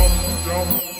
jump, jump,